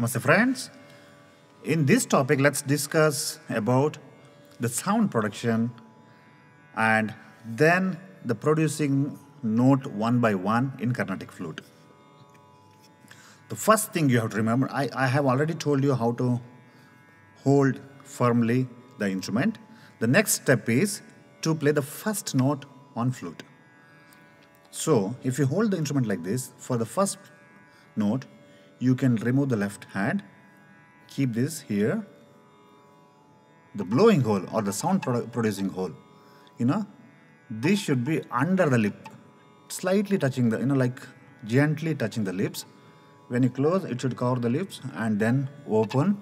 Namaste friends. In this topic, let's discuss about the sound production and then the producing note one by one in Carnatic flute. The first thing you have to remember, I, I have already told you how to hold firmly the instrument. The next step is to play the first note on flute. So, if you hold the instrument like this, for the first note, you can remove the left hand, keep this here, the blowing hole or the sound produ producing hole, you know, this should be under the lip, slightly touching the, you know, like gently touching the lips. When you close, it should cover the lips and then open.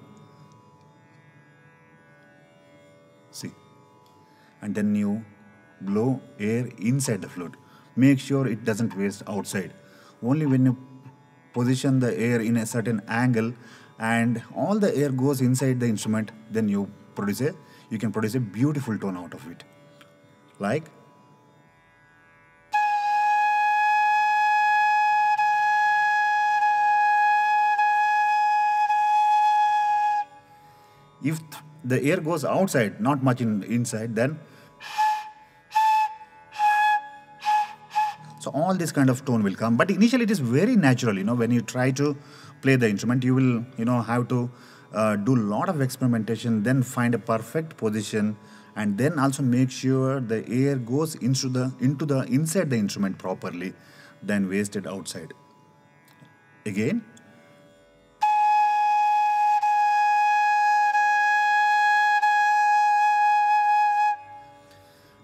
See, and then you blow air inside the flute. Make sure it doesn't waste outside. Only when you position the air in a certain angle and all the air goes inside the instrument, then you produce a you can produce a beautiful tone out of it. Like if the air goes outside, not much in inside, then so all this kind of tone will come. But initially, it is very natural. You know, when you try to play the instrument, you will you know have to uh, do a lot of experimentation, then find a perfect position, and then also make sure the air goes into the into the inside the instrument properly, then waste it outside. Again,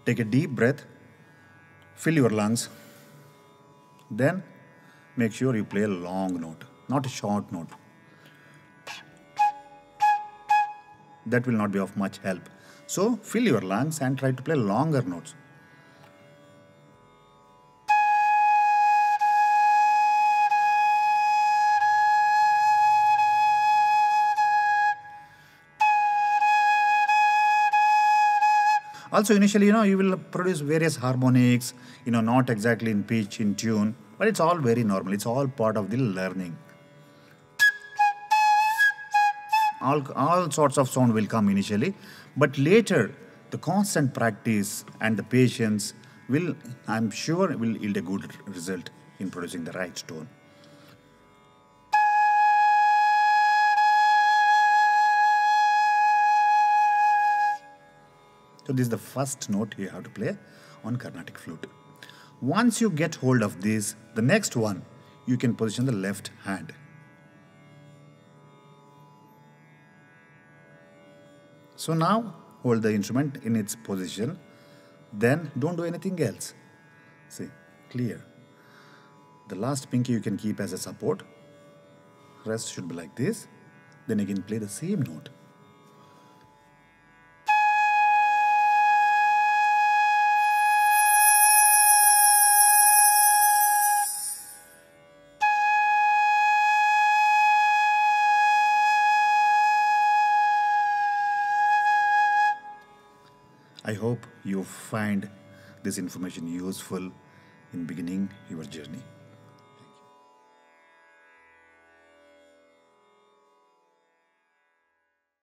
Take a deep breath, fill your lungs, then make sure you play a long note, not a short note. That will not be of much help. So fill your lungs and try to play longer notes. Also, initially, you know, you will produce various harmonics, you know, not exactly in pitch, in tune, but it's all very normal. It's all part of the learning. All, all sorts of sound will come initially, but later, the constant practice and the patience will, I'm sure, will yield a good result in producing the right tone. So this is the first note you have to play on Carnatic flute. Once you get hold of this, the next one, you can position the left hand. So now hold the instrument in its position. Then don't do anything else. See, clear. The last pinky you can keep as a support. Rest should be like this. Then you can play the same note. I hope you find this information useful in beginning your journey.